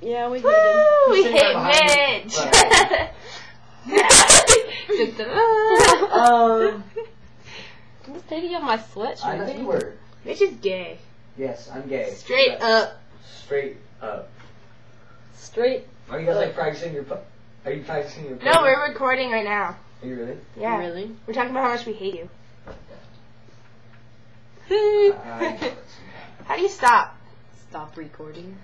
Yeah, we Woo! hate We hit Mitch. Um, him. Just taking off my sweatshirt. I think you were. Mitch is gay. Yes, I'm gay. Straight Yes. up. Straight up. Straight. Are you guys like practicing your? pu- Are you practicing your? No, we're recording right now. Are you really? Yeah. Really? We're talking about how much we hate you. I- How do you stop? Stop recording.